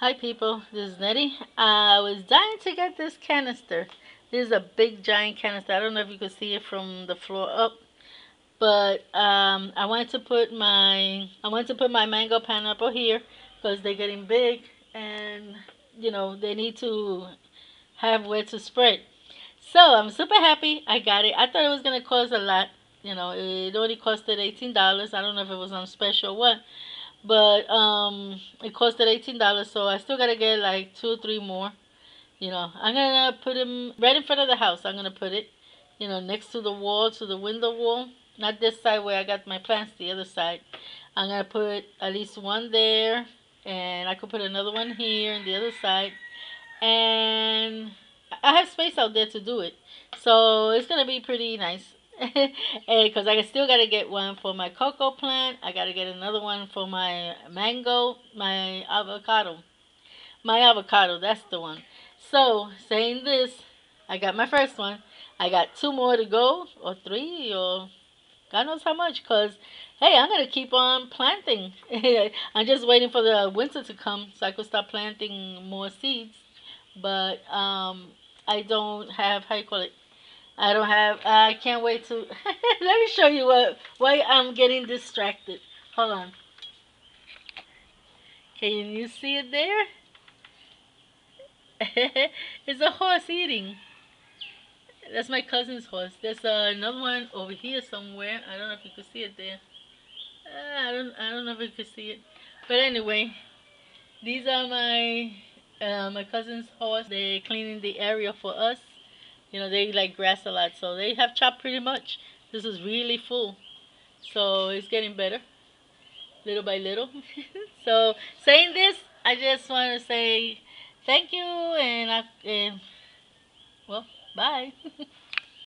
Hi people, this is Nery. I was dying to get this canister. This is a big giant canister. I don't know if you can see it from the floor up. But um, I wanted to put my I wanted to put my mango pineapple here because they're getting big and you know they need to have where to spread. So I'm super happy I got it. I thought it was gonna cost a lot. You know, it only costed eighteen dollars. I don't know if it was on special or what but um it costed $18 so i still gotta get like two or three more. You know i'm gonna put them right in front of the house. I'm gonna put it you know next to the wall to the window wall. Not this side where i got my plants the other side. I'm gonna put at least one there and i could put another one here on the other side. And i have space out there to do it. So it's gonna be pretty nice because I still got to get one for my cocoa plant. I got to get another one for my mango, my avocado. My avocado, that's the one. So, saying this, I got my first one. I got two more to go, or three, or God knows how much, because, hey, I'm to keep on planting. I'm just waiting for the winter to come so I could start planting more seeds. But um, I don't have, how you call it, I don't have, I can't wait to, let me show you what, why I'm getting distracted. Hold on. Can you see it there? it's a horse eating. That's my cousin's horse. There's uh, another one over here somewhere. I don't know if you can see it there. Uh, I don't. I don't know if you can see it. But anyway, these are my uh, my cousin's horse. They're cleaning the area for us. You know, they like grass a lot, so they have chopped pretty much. This is really full. So it's getting better, little by little. so saying this, I just want to say thank you and, I, and well, bye.